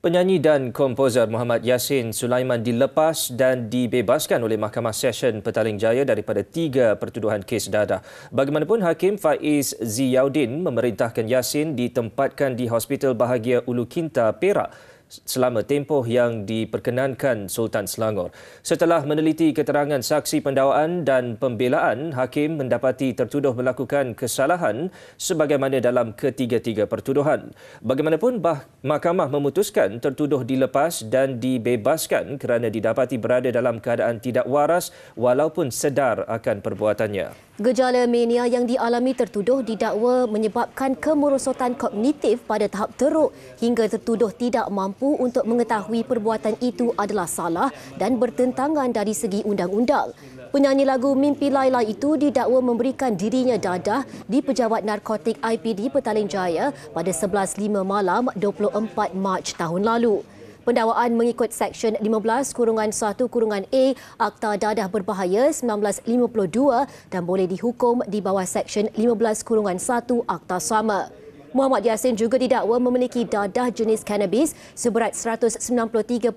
Penyanyi dan komposer Muhammad Yassin Sulaiman dilepas dan dibebaskan oleh Mahkamah Session Petaling Jaya daripada tiga pertuduhan kes dadah. Bagaimanapun, Hakim Faiz Ziyaudin memerintahkan Yassin ditempatkan di Hospital Bahagia Ulu Kinta, Perak selama tempoh yang diperkenankan Sultan Selangor. Setelah meneliti keterangan saksi pendakwaan dan pembelaan, Hakim mendapati tertuduh melakukan kesalahan sebagaimana dalam ketiga-tiga pertuduhan. Bagaimanapun, bah, mahkamah memutuskan tertuduh dilepas dan dibebaskan kerana didapati berada dalam keadaan tidak waras walaupun sedar akan perbuatannya. Gejala mania yang dialami tertuduh didakwa menyebabkan kemerosotan kognitif pada tahap teruk hingga tertuduh tidak mampu untuk mengetahui perbuatan itu adalah salah dan bertentangan dari segi undang-undang. Penyanyi lagu Mimpi Laila itu didakwa memberikan dirinya dadah di Pejabat Narkotik IPD Petaling Jaya pada 11.05 malam 24 Mac tahun lalu. Pendakwaan mengikut Seksyen 15 kurungan 1 kurungan A Akta Dadah Berbahaya 1952 dan boleh dihukum di bawah Seksyen 15 kurungan 1 Akta Sama. Muhammad Yassin juga didakwa memiliki dadah jenis cannabis seberat 193.7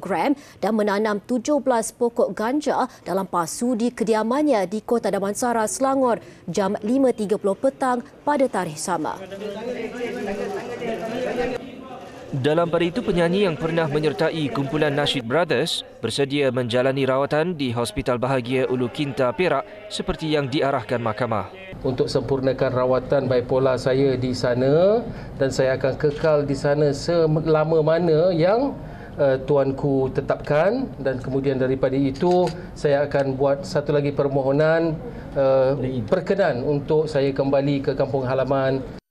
gram dan menanam 17 pokok ganja dalam pasu di kediamannya di Kota Damansara, Selangor jam 5.30 petang pada tarikh sama. Dalam pada itu, penyanyi yang pernah menyertai kumpulan Nasheed Brothers bersedia menjalani rawatan di Hospital Bahagia Ulu Kinta, Perak seperti yang diarahkan mahkamah. Untuk sempurnakan rawatan bipolar saya di sana dan saya akan kekal di sana selama mana yang uh, tuanku tetapkan dan kemudian daripada itu saya akan buat satu lagi permohonan uh, perkenan untuk saya kembali ke kampung halaman